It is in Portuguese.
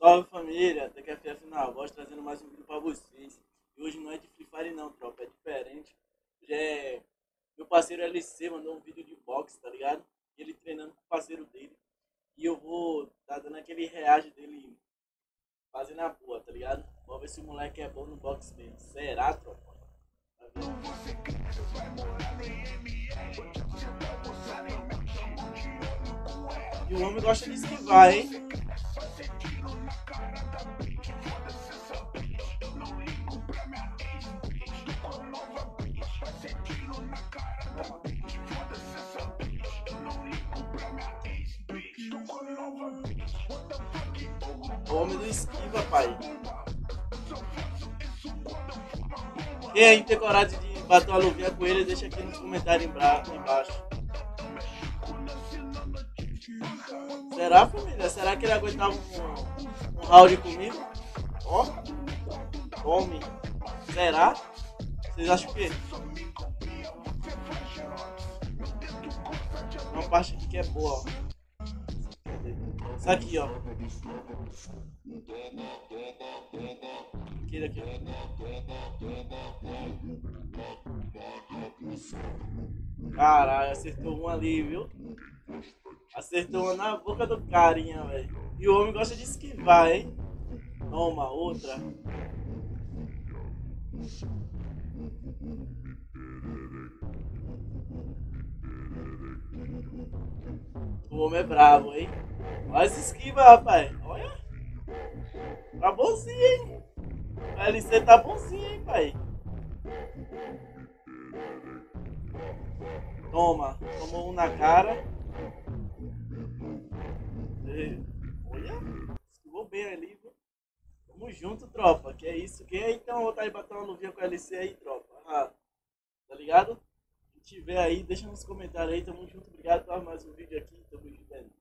Salve família, TQFF na voz, trazendo mais um vídeo pra vocês. E hoje não é de Free Fire não, tropa, é diferente. Hoje é... Meu parceiro LC mandou um vídeo de boxe, tá ligado? Ele treinando com o parceiro dele. E eu vou tá dando aquele reage dele fazendo a boa, tá ligado? Vamos ver se o moleque é bom no boxe mesmo. Será, tropa? Tá? E o homem gosta de esquivar, hein? O homem do esquiva, pai. Quem aí tem coragem de bater uma luvinha com ele, deixa aqui nos comentários embaixo. Será, família? Será que ele aguentava um, um round comigo? Ó, tome. Será? Vocês acham o parte aqui que é boa, ó. Isso aqui, ó. Aquele aqui. Caralho, acertou um ali, viu? Acertou uma na boca do carinha, velho. E o homem gosta de esquivar, hein? Toma, outra. O homem é bravo, hein? Olha esquiva, rapaz. Olha. Tá bonzinho, hein? O LC tá bonzinho, hein, pai? Toma. Tomou um na cara. Olha. Esquivou bem ali, viu? Tamo junto, tropa. Que é isso. Quem aí tem uma vontade de bater uma luvinha com o LC aí, tropa? Ah, tá ligado? Tiver aí, deixa nos comentários aí. Tamo junto. Obrigado por mais um vídeo aqui. Tamo junto.